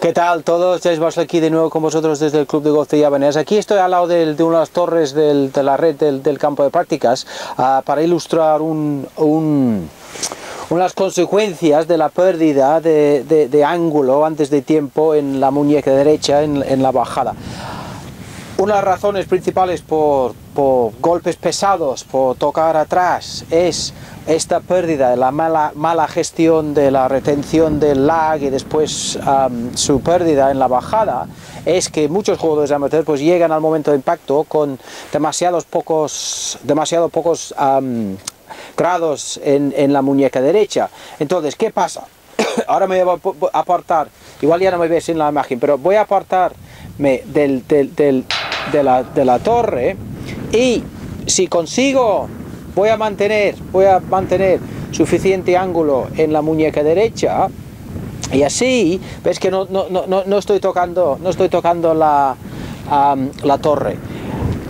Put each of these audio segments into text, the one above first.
¿Qué tal todos? James Basel aquí de nuevo con vosotros desde el Club de Golf de Llavanés. Aquí estoy al lado de, de unas torres del, de la red del, campo de prácticas uh, para ilustrar un, un, unas consecuencias de la pérdida de, de, de, ángulo antes de tiempo en la muñeca derecha en, la bajada. Unas razones principales por, golpes pesados, por tocar atrás, es esta pérdida, la mala, mala gestión de la retención del lag y después su pérdida en la bajada, es que muchos jugadores amateurs pues llegan al momento de impacto con demasiados pocos, demasiado pocos grados en, en la muñeca derecha. Entonces, ¿qué pasa? Ahora me voy a apartar, igual ya no me ves en la imagen, pero voy a apartarme del, del de la, de la torre y si consigo voy a mantener voy a mantener suficiente ángulo en la muñeca derecha. Y así ves que no, no, no, no estoy tocando no estoy tocando la, la torre.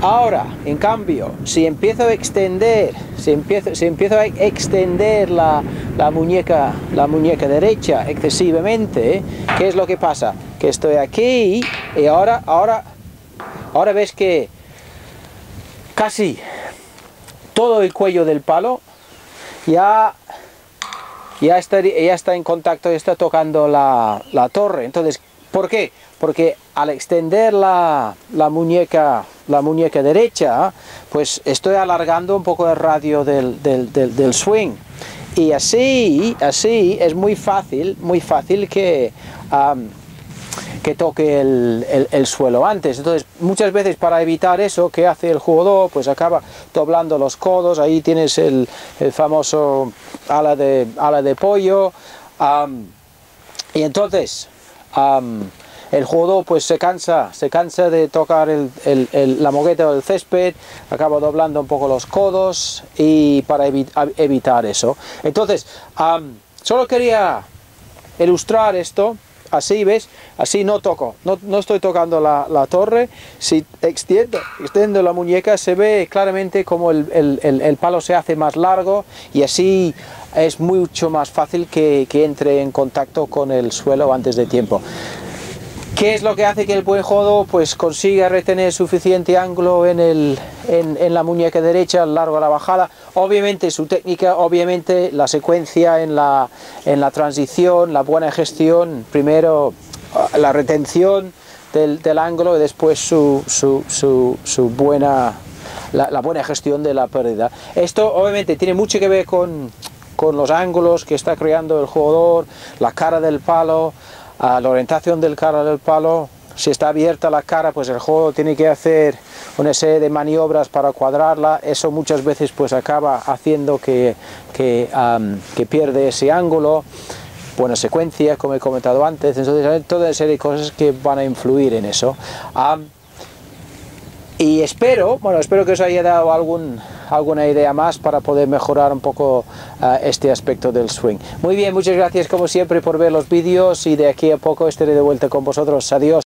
Ahora en cambio si empiezo a extender si empiezo, si empiezo a extender la, la muñeca la muñeca derecha excesivamente qué es lo que pasa que estoy aquí y ahora ahora Ahora ves que casi todo el cuello del palo ya, ya, está, ya está en contacto, está tocando la, la torre. Entonces, ¿por qué? Porque al extender la, la, muñeca, la muñeca derecha, pues estoy alargando un poco el radio del, del, swing. Y así, así es muy fácil, muy fácil que que toque el, el, el, suelo antes. Entonces, muchas veces para evitar eso, ¿qué hace el jugador? Pues acaba doblando los codos, ahí tienes el, el famoso ala de, ala de pollo. Y entonces, el jugador pues se cansa, se cansa de tocar el, el, el, la moqueta del césped, acaba doblando un poco los codos y para evi evitar eso. Entonces, solo quería ilustrar esto así ves, así no toco, no, no estoy tocando la, la, torre, si extiendo, la muñeca se ve claramente como el, el, el, palo se hace más largo y así es mucho más fácil que, que entre en contacto con el suelo antes de tiempo. ¿Qué es lo que hace que el buen jodo pues, consiga retener suficiente ángulo en, el, en, en, la muñeca derecha, largo a la bajada? Obviamente su técnica, obviamente la secuencia en la, en la transición, la buena gestión, primero la retención del, del ángulo y después su, su, su, su buena, la, la, buena gestión de la pérdida. Esto obviamente tiene mucho que ver con, con los ángulos que está creando el jugador, la cara del palo, a la orientación del cara del palo, si está abierta la cara, pues el juego tiene que hacer una serie de maniobras para cuadrarla, eso muchas veces pues acaba haciendo que, que, que pierde ese ángulo, buena secuencia, como he comentado antes, entonces hay toda una serie de cosas que van a influir en eso. Y espero, bueno, espero que os haya dado algún, alguna idea más para poder mejorar un poco uh, este aspecto del swing. Muy bien, muchas gracias como siempre por ver los vídeos y de aquí a poco estaré de vuelta con vosotros. Adiós.